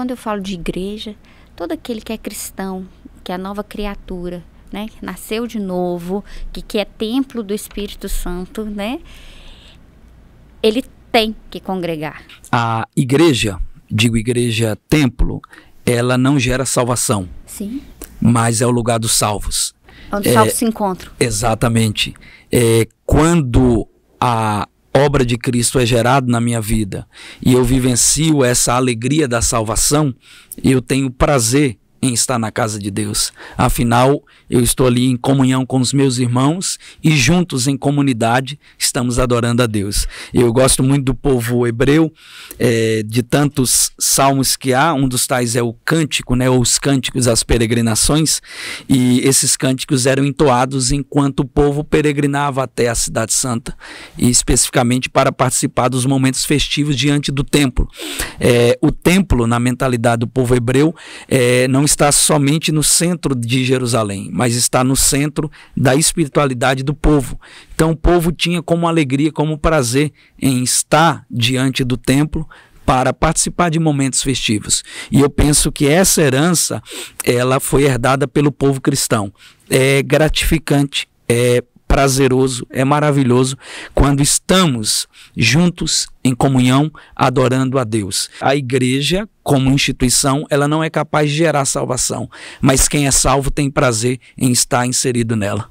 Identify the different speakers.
Speaker 1: quando eu falo de igreja, todo aquele que é cristão, que é a nova criatura, né, que nasceu de novo, que, que é templo do Espírito Santo, né, ele tem que congregar.
Speaker 2: A igreja, digo igreja templo, ela não gera salvação.
Speaker 1: Sim.
Speaker 2: Mas é o lugar dos salvos.
Speaker 1: Onde os é, salvos se encontram.
Speaker 2: Exatamente. É, quando a obra de Cristo é gerada na minha vida e eu vivencio essa alegria da salvação, eu tenho prazer em estar na casa de Deus. Afinal, eu estou ali em comunhão com os meus irmãos e juntos em comunidade estamos adorando a Deus. Eu gosto muito do povo hebreu, é, de tantos salmos que há. Um dos tais é o cântico, né, ou os cânticos das peregrinações. E esses cânticos eram entoados enquanto o povo peregrinava até a Cidade Santa, e especificamente para participar dos momentos festivos diante do templo. É, o templo, na mentalidade do povo hebreu, é, não está somente no centro de Jerusalém, mas está no centro da espiritualidade do povo. Então o povo tinha como alegria, como prazer em estar diante do templo para participar de momentos festivos. E eu penso que essa herança, ela foi herdada pelo povo cristão. É gratificante, é prazeroso, é maravilhoso quando estamos juntos em comunhão adorando a Deus. A igreja, como instituição, ela não é capaz de gerar salvação, mas quem é salvo tem prazer em estar inserido nela.